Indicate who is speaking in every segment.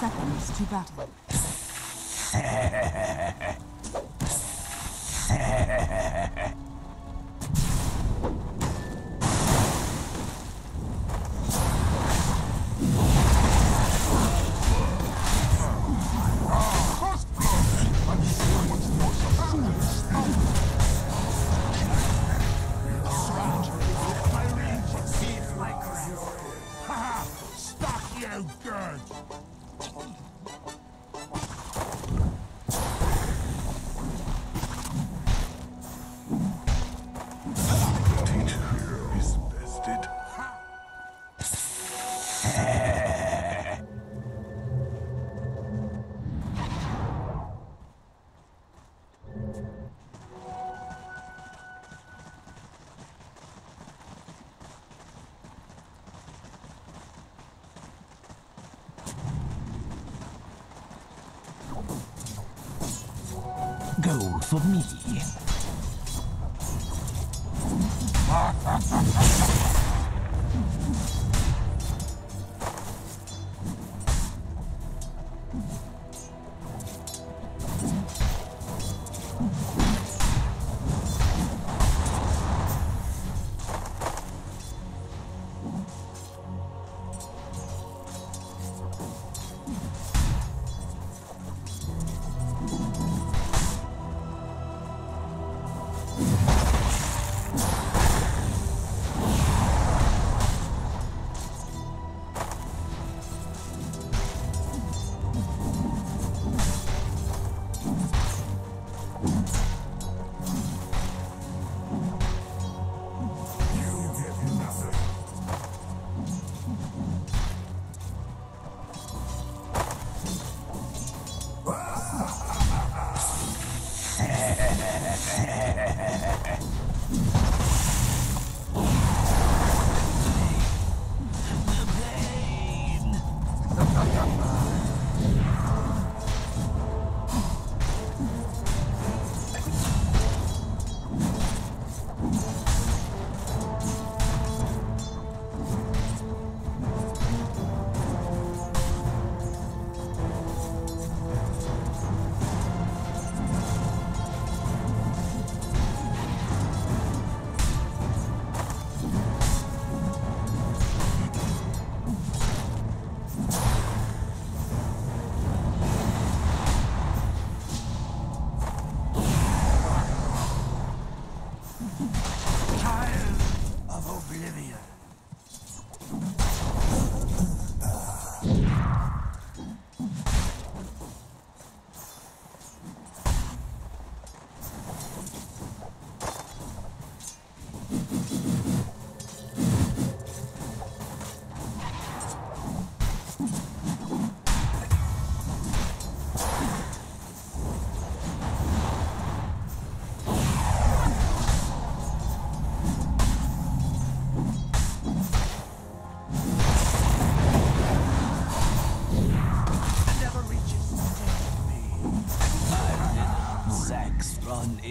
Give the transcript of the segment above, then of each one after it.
Speaker 1: seconds to battle.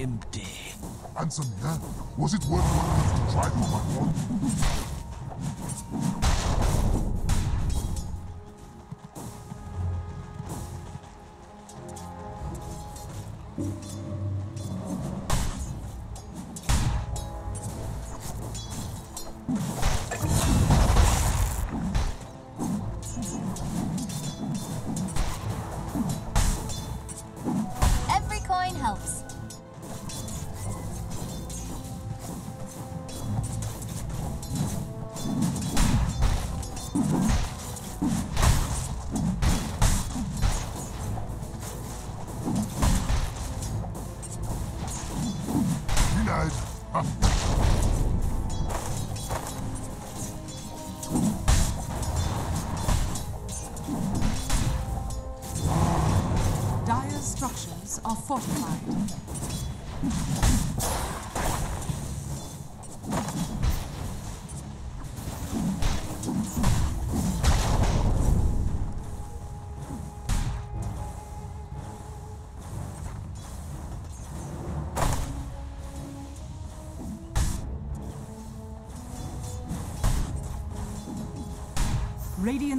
Speaker 2: empty.
Speaker 3: Answer me, huh? Was it worth your to try for my one?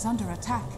Speaker 4: Is under attack.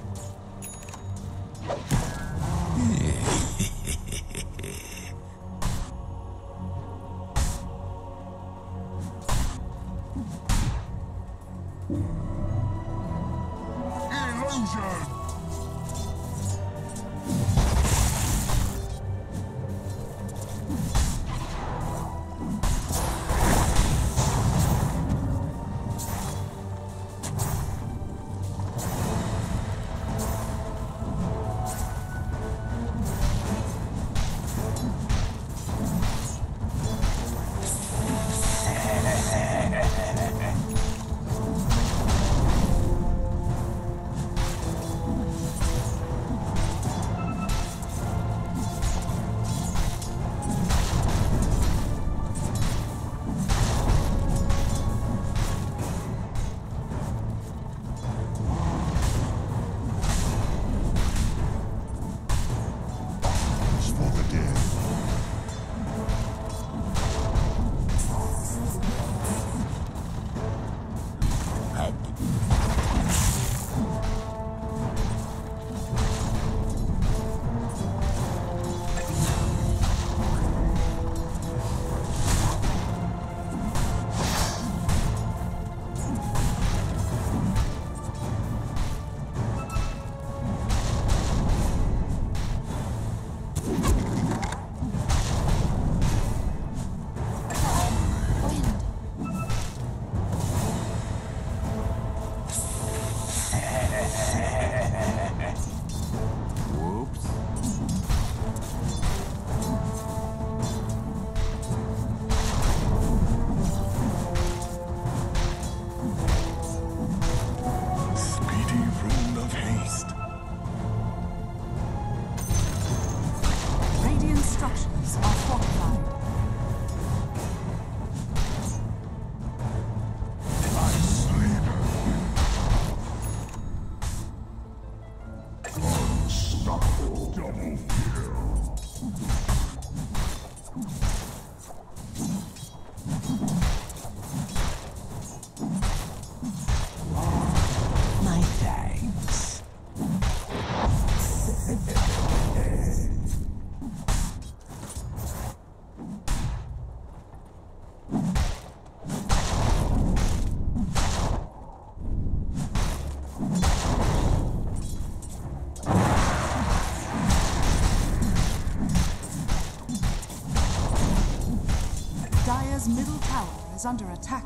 Speaker 4: Is under attack.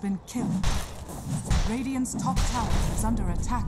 Speaker 4: Been killed. Radiant's top tower is under attack.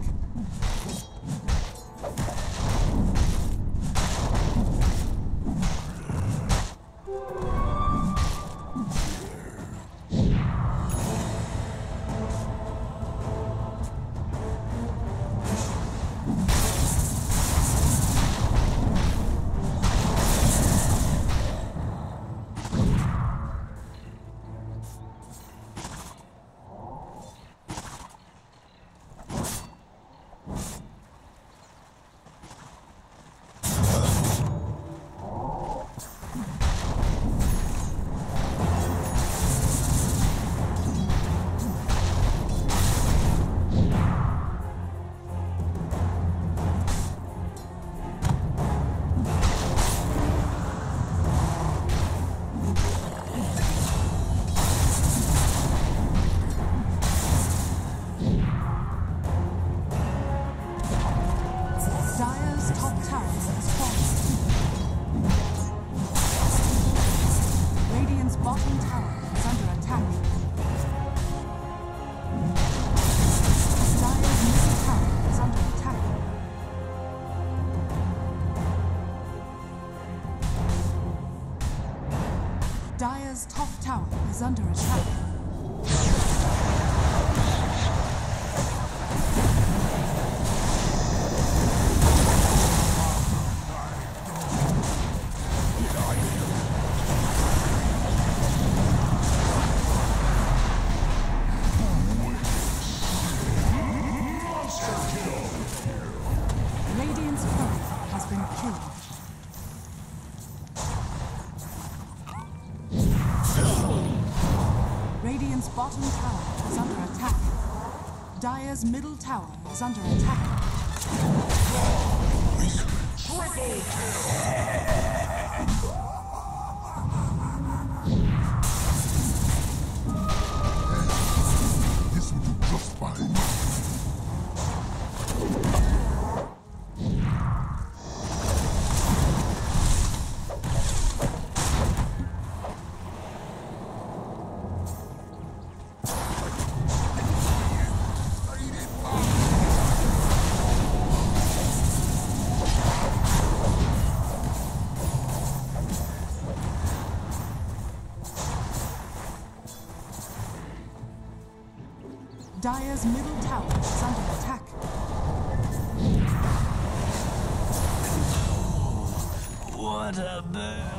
Speaker 4: Under attack. Is under attack. Dire's middle tower is under attack.
Speaker 1: What a burn!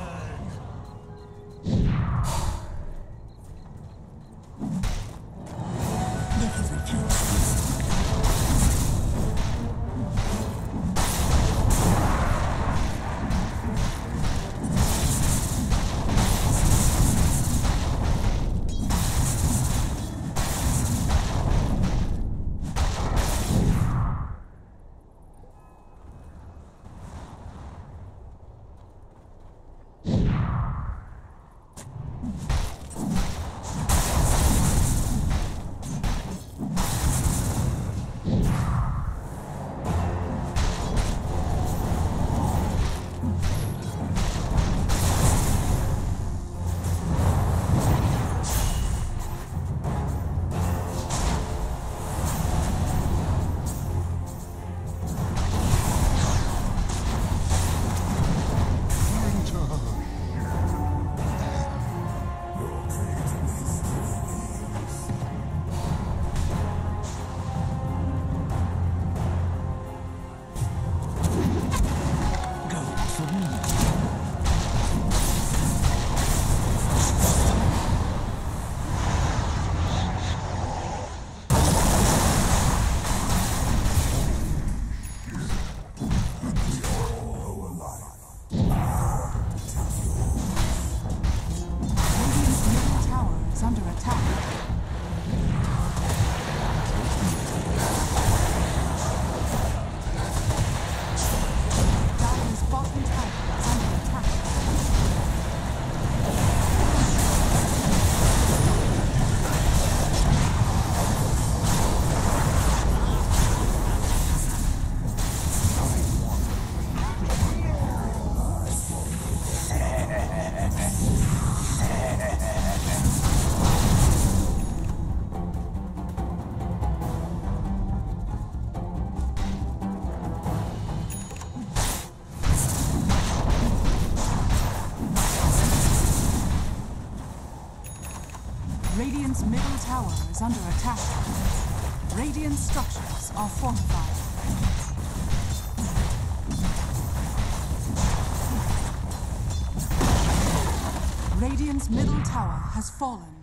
Speaker 4: under attack. Radiant structures are fortified. Radiant's middle tower has fallen.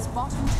Speaker 4: Radiant's bottom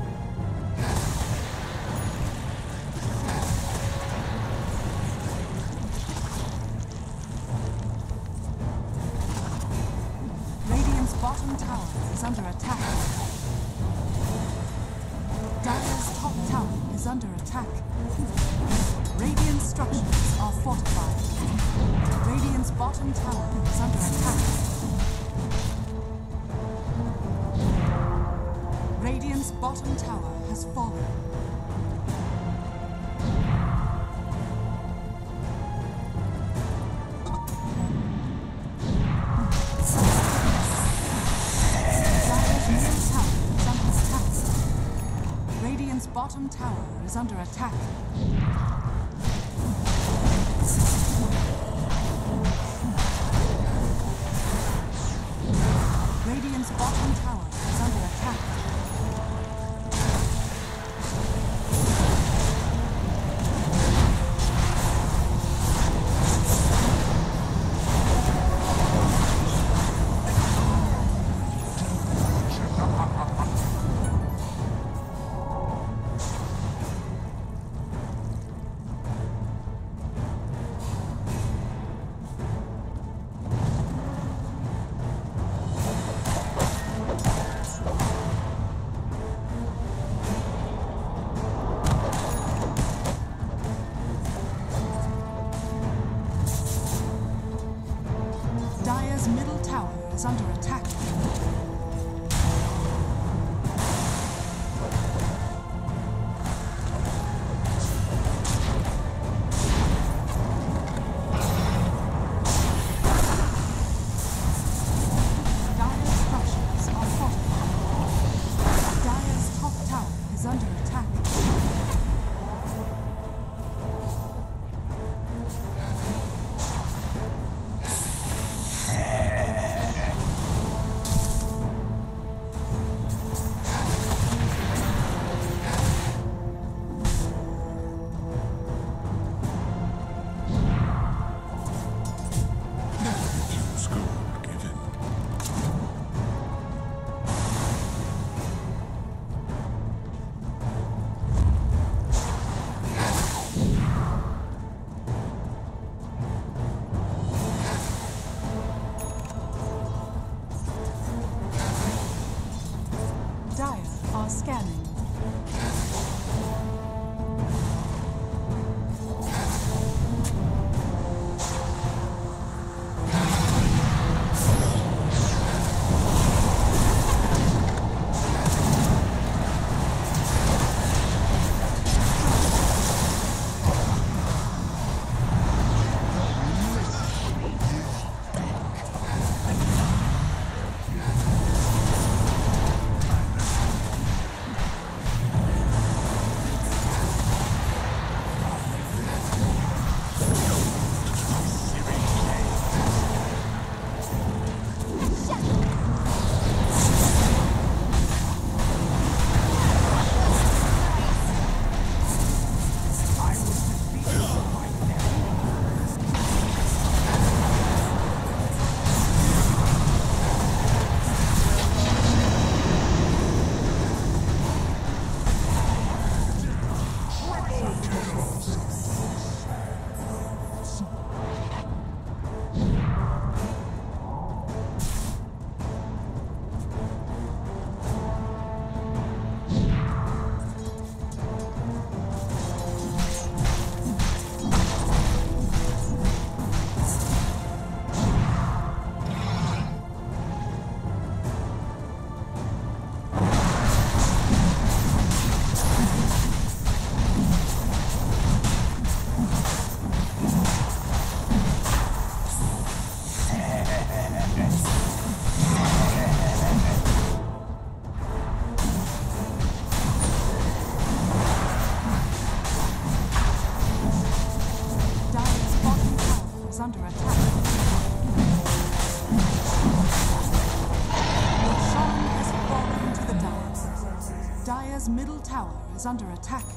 Speaker 4: Bottom tower is under attack. Radiant's bottom tower has fallen. Radiant's bottom tower is under attack. Is under attack. Is under attack.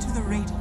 Speaker 4: To the Radiant.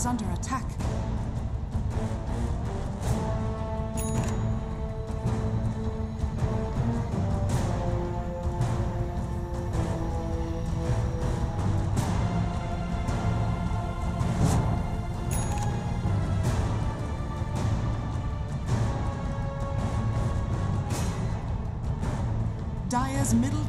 Speaker 4: Is under attack. Dire's middle